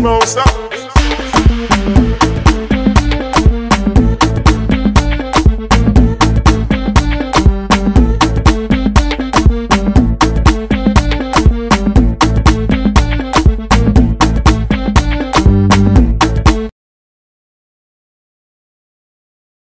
smoke, stop.